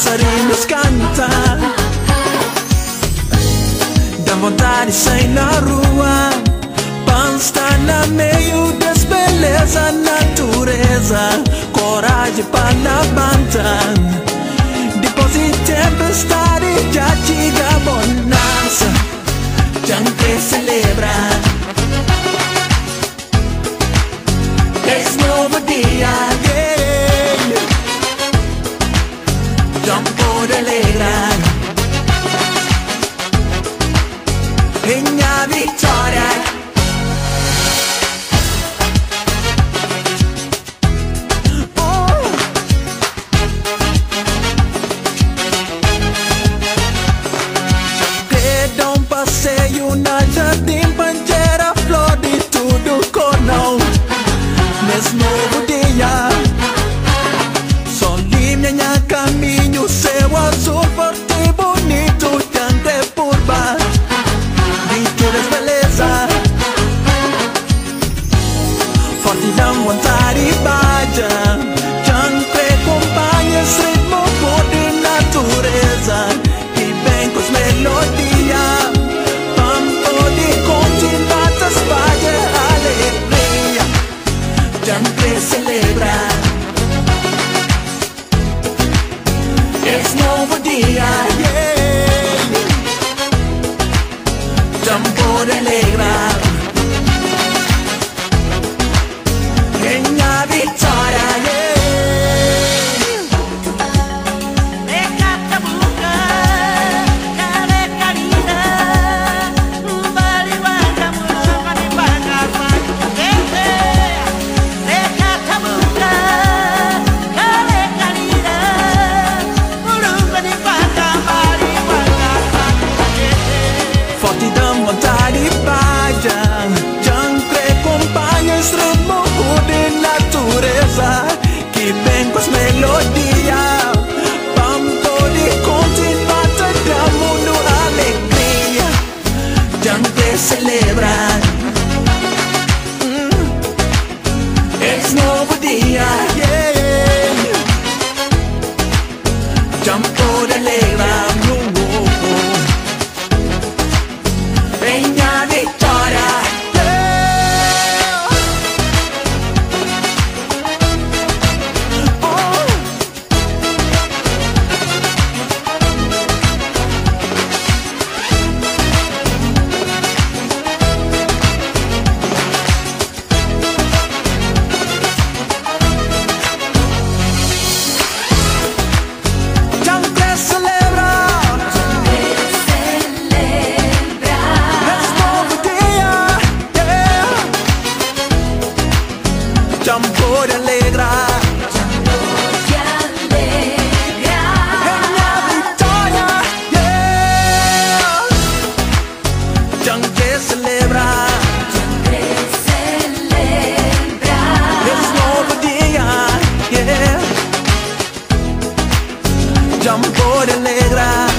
passarinhos cantam Dá vontade de sair na rua Pansta na meio das beleza natureza Coragem para levantar Depois de tempestade já chega bonança Já celebrar. Es novo dia, muévele. Vontade e baja ritmo natureza. Que vem com as melodias Pampo as bajas Alegria Tante celebrar Es dia, yeah. Tempo de Jantre celebra Es novo dia yeah. Tempo de alegrar